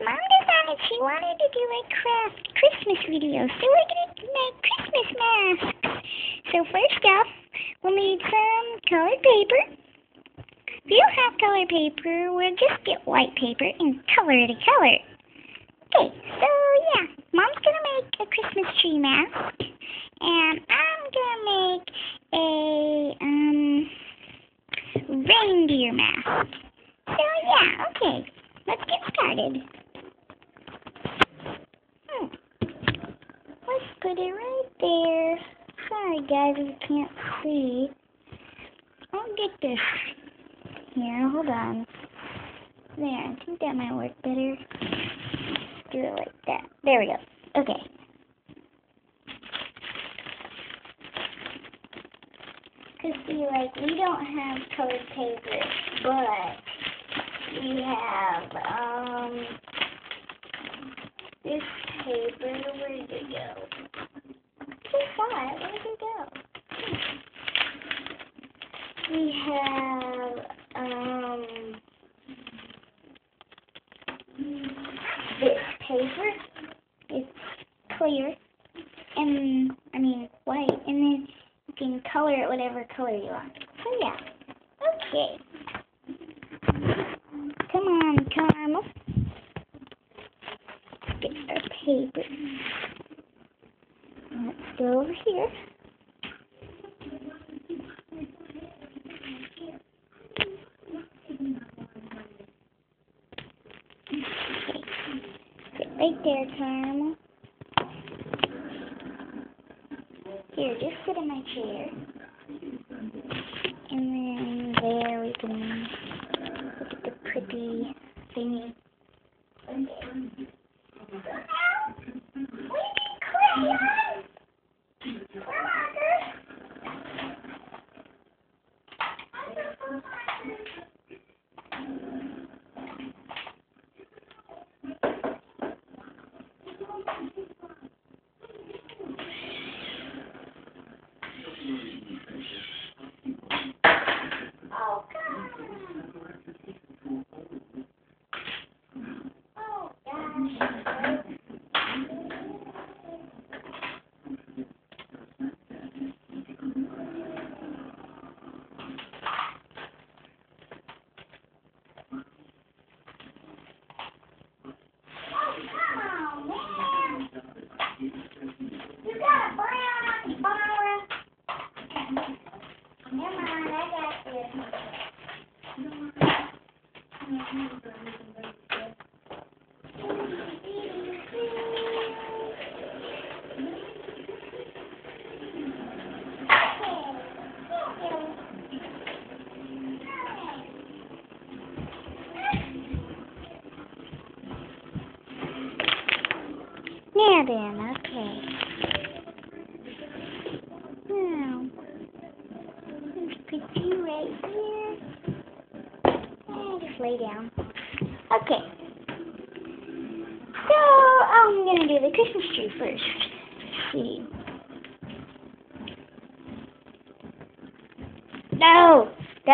Mom decided she wanted to do a craft Christmas video, so we're going to make Christmas masks. So first off, we'll need some colored paper. If you don't have colored paper, we'll just get white paper and color it a color. Okay, so yeah, Mom's going to make a Christmas tree mask, and I'm going to make a um reindeer mask. So yeah, okay. Let's get started. Hmm. Let's put it right there. Sorry guys, you can't see. I'll get this. Here, hold on. There, I think that might work better. Do it like that. There we go. Okay. Cause see, like, we don't have colored paper, but we have um this paper. Where did it go? I saw. Where did it go? We have um this paper. It's clear, and I mean white, and then you can color it whatever color you want. So yeah. Okay. Come on, Carmel. Let's get our paper. Let's go over here. Okay. Sit right there, Carmel. Here, just sit in my chair. And then there we can look at the pretty thingy. Oh, Thank you.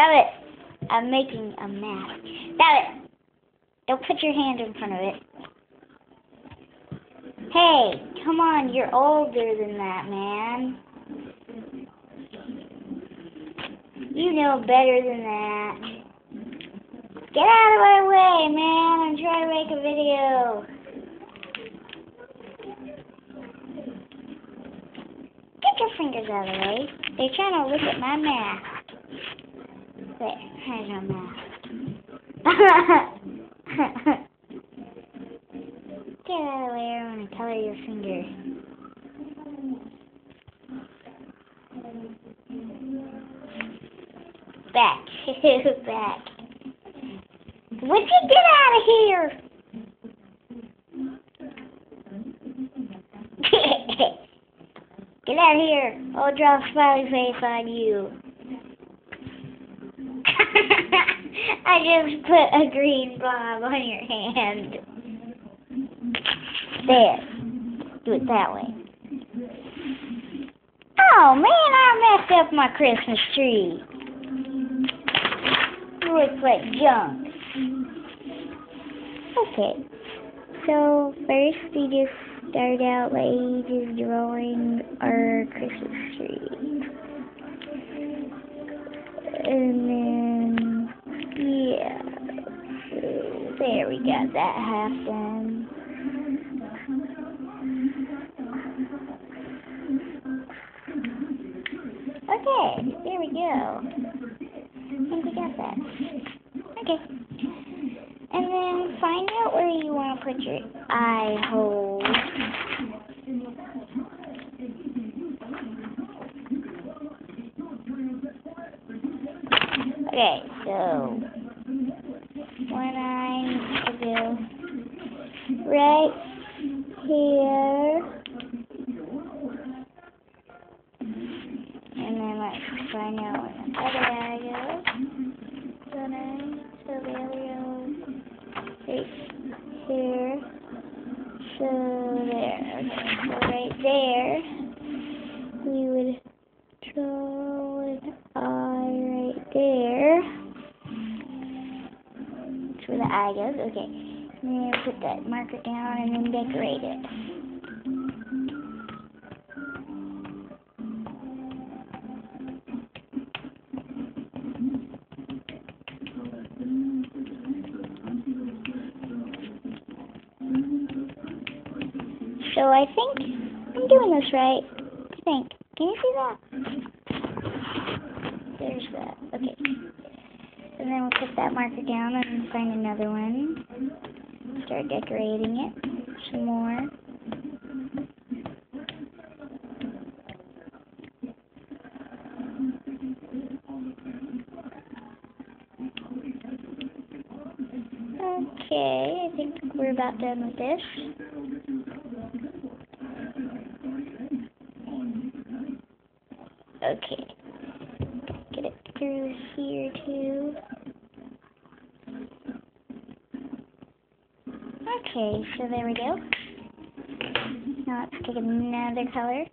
Stop it! I'm making a mask. Stop it! Don't put your hand in front of it. Hey, come on, you're older than that, man. You know better than that. Get out of my way, man. I'm trying to make a video. Get your fingers out of the way. They're trying to look at my mask. Our mask. Get out of the way, I want to color your finger. Back. Back. Would you get out of here? get out of here. I'll draw a smiley face on you. I just put a green blob on your hand. There. Do it that way. Oh man, I messed up my Christmas tree. Looks like junk. Okay. So first we just start out by just drawing our Christmas tree. And then, yeah, there we got that done. Okay, there we go. I think we got that. Okay. And then find out where you want to put your eye hole. Okay, so one eye to go right here. And then let's find out where the other eye goes. One eye, so the other goes right here. So there. Okay. So right there, we would draw an eye right there. That's where the eye goes. Okay. And then put that marker down and then decorate it. I think I'm doing this right. I think. Can you see that? There's that. Okay. And then we'll put that marker down and find another one. Start decorating it some more. Okay, I think we're about done with this. Okay. Get it here too. Okay, so there we go. Now let's take another color.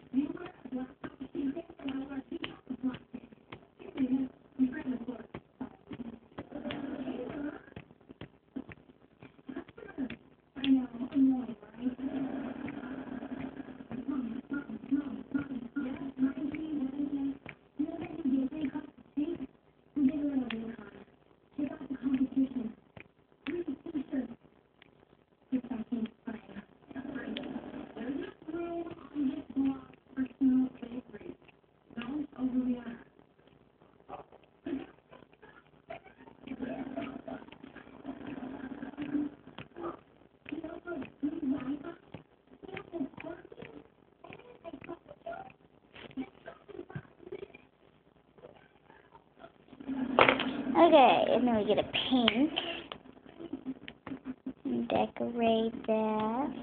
And then we get a pink. And decorate that.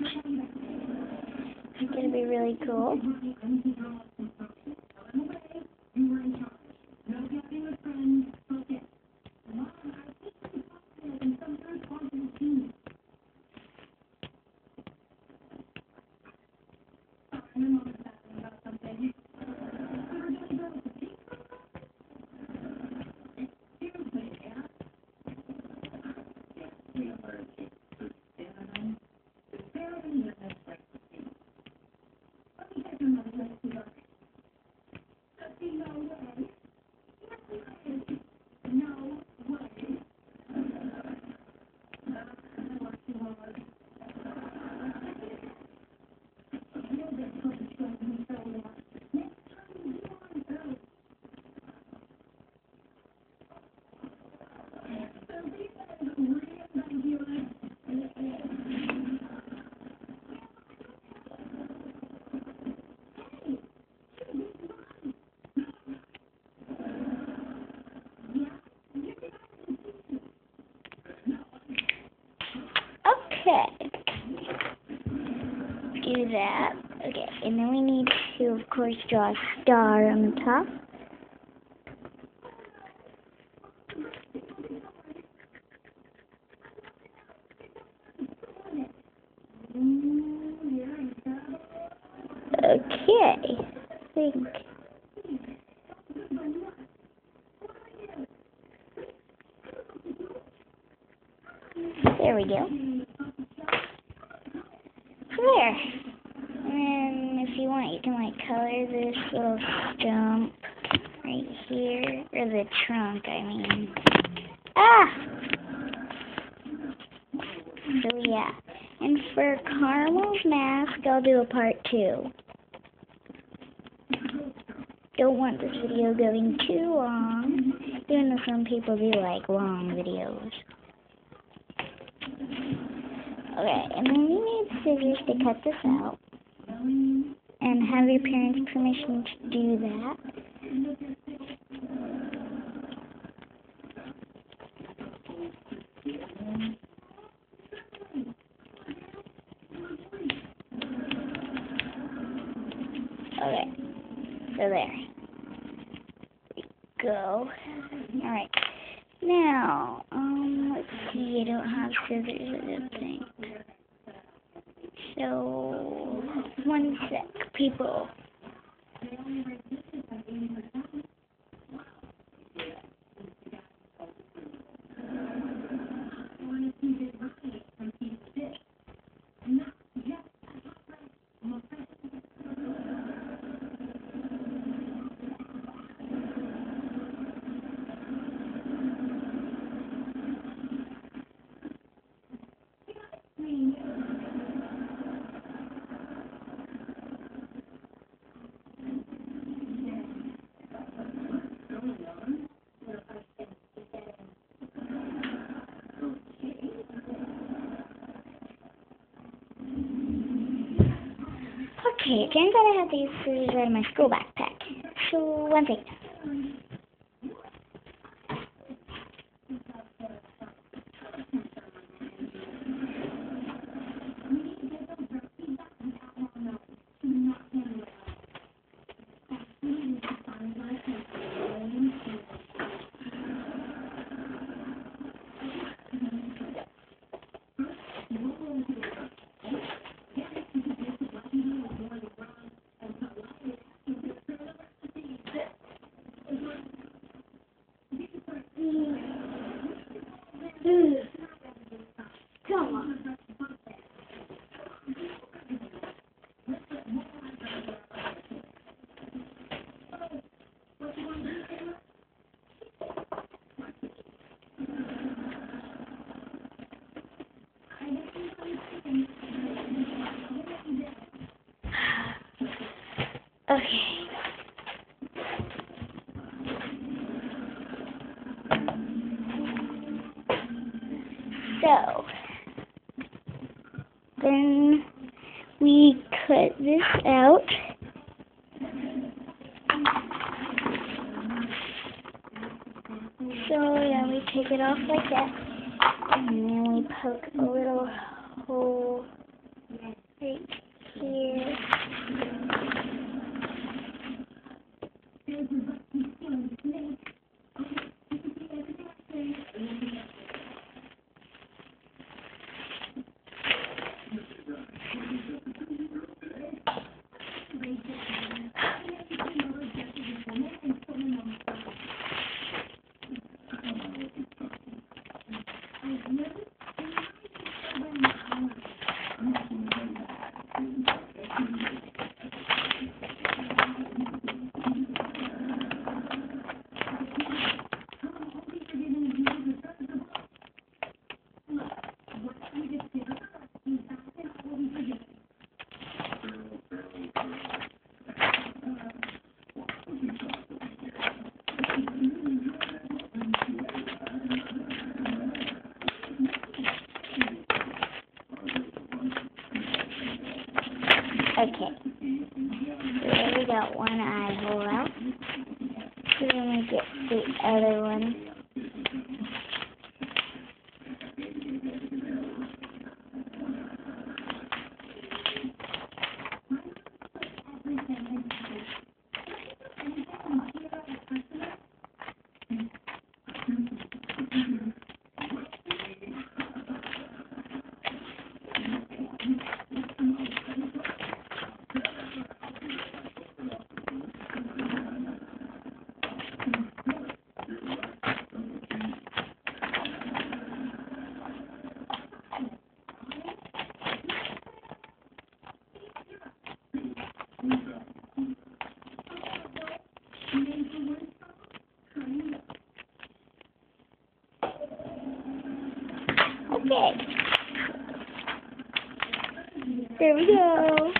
It's gonna be really cool. Do that. Okay, and then we need to, of course, draw a star on the top. Okay, I think. There we go. there. And if you want, you can like color this little stump right here, or the trunk, I mean. Ah! So yeah. And for Carmel's mask, I'll do a part two. Don't want this video going too long, even though some people do like long videos. Okay, and then you need scissors to cut this out. And have your parents' permission to do that. Okay, so there. we go. Alright. Now, um, let's see, I don't have scissors, I don't think. So, one sec, people. Okay, it turns out I have these scissors right in my school backpack. So, one thing. Okay. So, then we cut this out. So then we take it off like that, and then we poke a little hole right got one eye hole out. So then we get the other one. We go.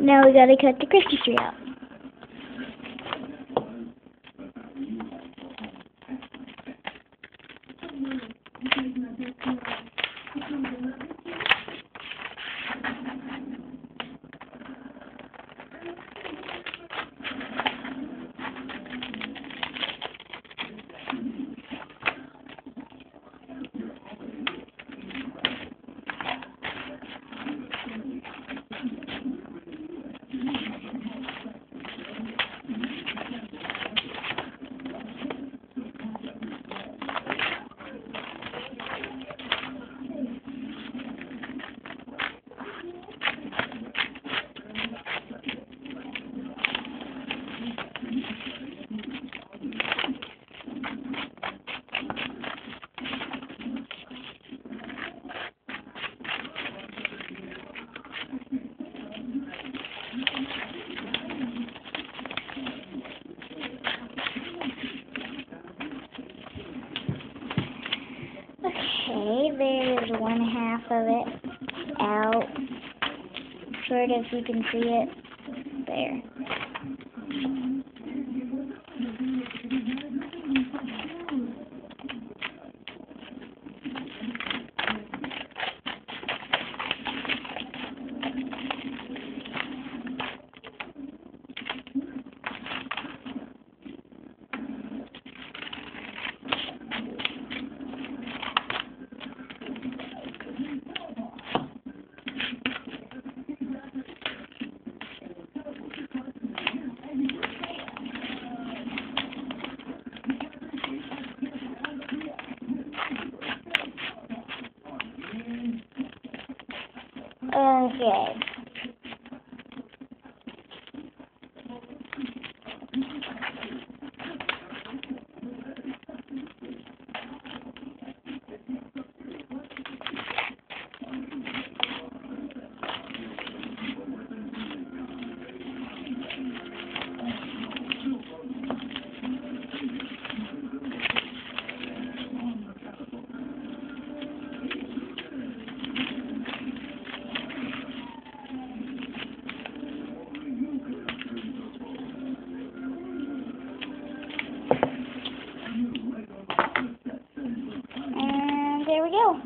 Now we gotta cut the Christmas tree out. Of it out. Sort of, you can see it Okay. And there we go.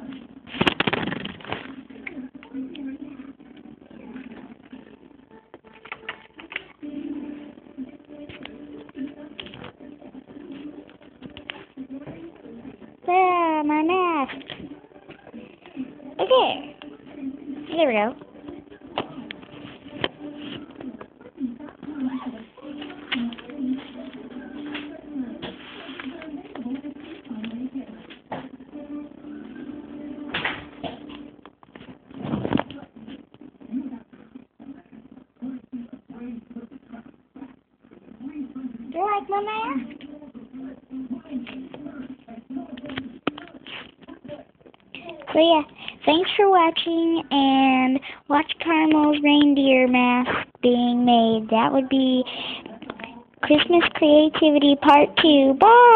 There, my mask. Okay. There we go. So yeah, thanks for watching and watch Carmel's reindeer mask being made. That would be Christmas Creativity Part 2. Bye!